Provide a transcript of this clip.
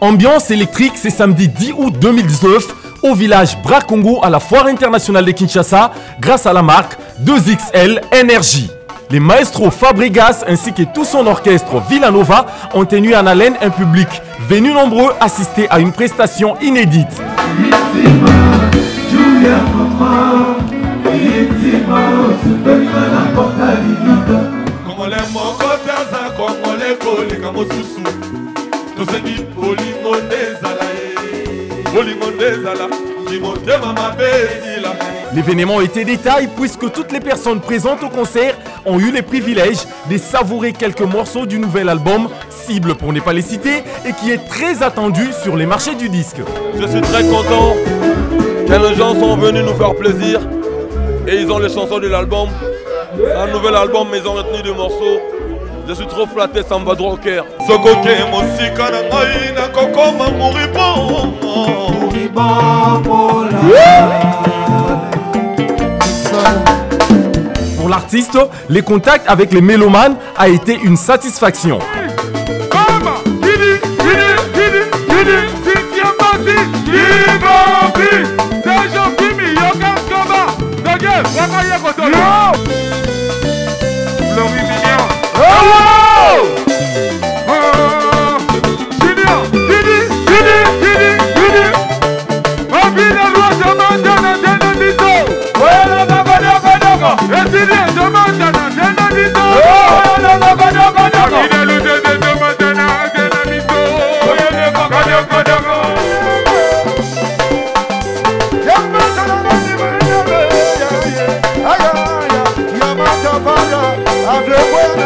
Ambiance électrique, c'est samedi 10 août 2019 au village Bracongo à la Foire internationale de Kinshasa grâce à la marque 2XL Energy. Les maestros Fabregas ainsi que tout son orchestre Villanova ont tenu en haleine un public venu nombreux assister à une prestation inédite. L'événement était détail puisque toutes les personnes présentes au concert ont eu les privilèges de savourer quelques morceaux du nouvel album, cible pour ne pas les citer, et qui est très attendu sur les marchés du disque. Je suis très content que les gens sont venus nous faire plaisir et ils ont les chansons de l'album. C'est un nouvel album mais ils ont retenu deux morceaux. Je suis trop flatté, ça me va droit au cœur. Pour l'artiste, les contacts avec les mélomanes a été une satisfaction. After one